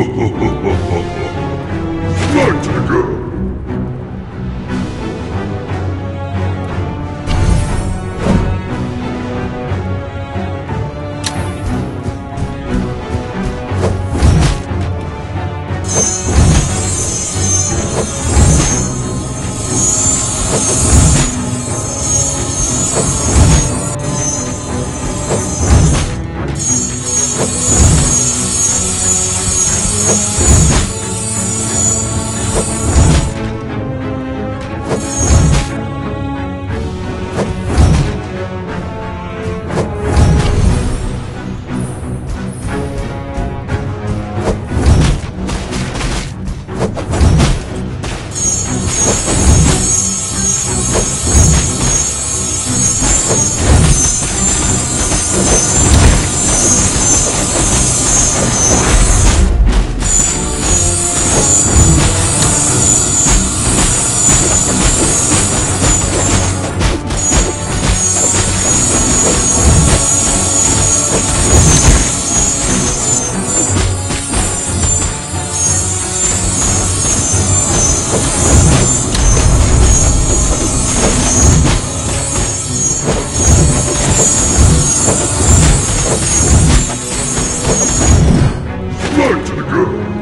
Ho, ho, ho. Slide to the girl.